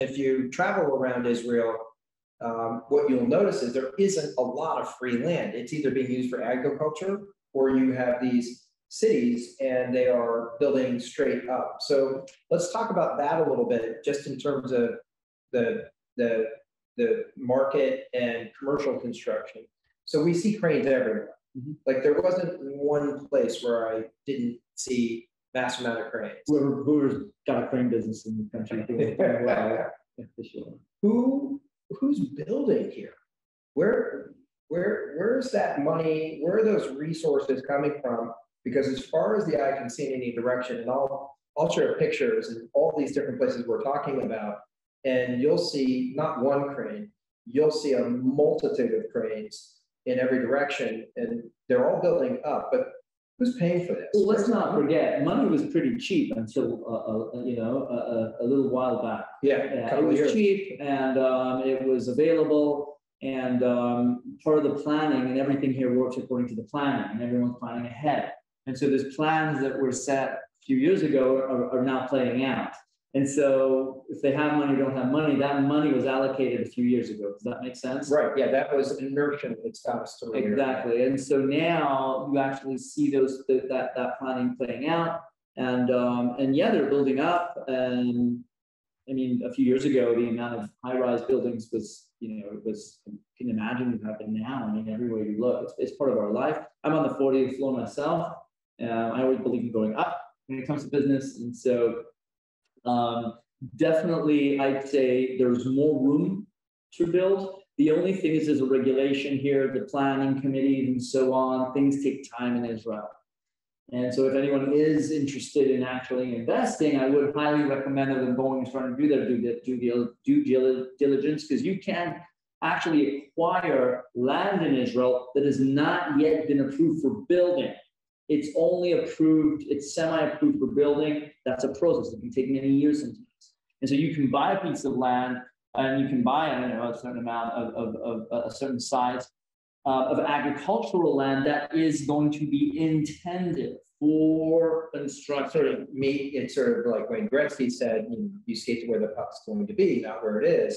If you travel around Israel, um, what you'll notice is there isn't a lot of free land. It's either being used for agriculture or you have these cities and they are building straight up. So let's talk about that a little bit, just in terms of the the the market and commercial construction. So we see cranes everywhere. Mm-hmm. Like there wasn't one place where I didn't see mass amount of cranes. Whoever, whoever's got a crane business in the country. well, sure. Who who's building here? Where where where's that money? Where are those resources coming from? Because as far as the eye can see in any direction, and I'll I'll share pictures and all these different places we're talking about, and you'll see not one crane, you'll see a multitude of cranes in every direction, and they're all building up. But who's paying for this? Well, let's not forget, money was pretty cheap until uh, uh, you know a, a, little while back. Yeah, it was years. cheap and um, it was available. And um, part of the planning and everything here works according to the planning, and everyone's planning ahead. And so there's plans that were set a few years ago are, are now playing out. And so if they have money, or don't have money, that money was allocated a few years ago. Does that make sense? Right. Yeah, that was inertia that's got us to Exactly. And so now you actually see those that that planning playing out. And um, and yeah, they're building up. And I mean, a few years ago, the amount of high-rise buildings was, you know, it was you can imagine what happened now. I mean, everywhere you look, it's, it's part of our life. I'm on the 40th floor myself. Uh, I always believe in going up when it comes to business. And so um, definitely, I'd say there's more room to build. The only thing is there's a regulation here, the planning committees and so on. Things take time in Israel. And so if anyone is interested in actually investing, I would highly recommend them going and starting to do their due, due diligence because you can actually acquire land in Israel that has not yet been approved for building. It's only approved, it's semi-approved for building. That's a process. It can take many years sometimes. And so you can buy a piece of land and you can buy, I don't know, a certain amount of, of, of a certain size uh, of agricultural land that is going to be intended for construction. Sort of me, it's sort of like Wayne Gretzky said, you, know, you skate to where the puck's going to be, not where it is.